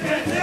Yeah.